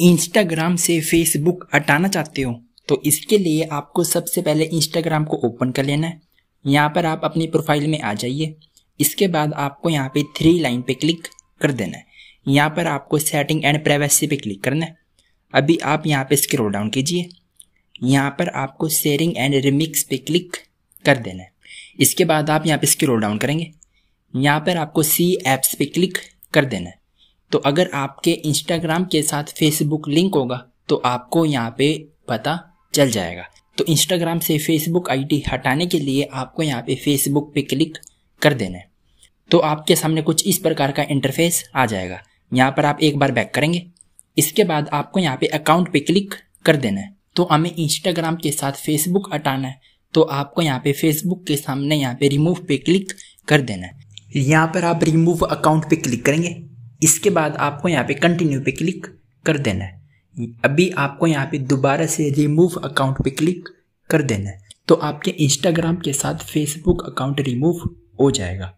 Instagram से Facebook हटाना चाहते हो तो इसके लिए आपको सबसे पहले इंस्टाग्राम को ओपन कर लेना है। यहाँ पर आप अपनी प्रोफ़ाइल में आ जाइए। इसके बाद आपको यहाँ पे थ्री लाइन पे क्लिक कर देना है। यहाँ पर आपको सेटिंग एंड प्राइवेसी पे क्लिक करना है। अभी आप यहाँ पे स्क्रॉल डाउन कीजिए। यहाँ पर आपको शेयरिंग एंड रिमिक्स पे क्लिक कर देना है। इसके बाद आप यहाँ पे स्क्रॉल डाउन करेंगे। यहाँ पर आपको सी एप्स पे क्लिक कर देना है। तो अगर आपके इंस्टाग्राम के साथ फेसबुक लिंक होगा तो आपको यहाँ पे पता चल जाएगा। तो इंस्टाग्राम से फेसबुक आईडी हटाने के लिए आपको यहाँ पे फेसबुक पे क्लिक कर देना है। तो आपके सामने कुछ इस प्रकार का इंटरफेस आ जाएगा। यहाँ पर आप एक बार बैक करेंगे। इसके बाद आपको यहाँ पे अकाउंट पे क्लिक कर देना है। तो हमें इंस्टाग्राम के साथ फेसबुक हटाना है। तो आपको यहाँ पे फेसबुक के सामने यहाँ पे रिमूव पे क्लिक कर देना है। यहाँ पर आप रिमूव अकाउंट पे क्लिक करेंगे। इसके बाद आपको यहाँ पे कंटिन्यू पे क्लिक कर देना है। अभी आपको यहाँ पे दोबारा से रिमूव अकाउंट पे क्लिक कर देना है। तो आपके इंस्टाग्राम के साथ फेसबुक अकाउंट रिमूव हो जाएगा।